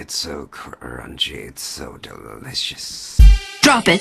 It's so crunchy, it's so delicious. Drop it.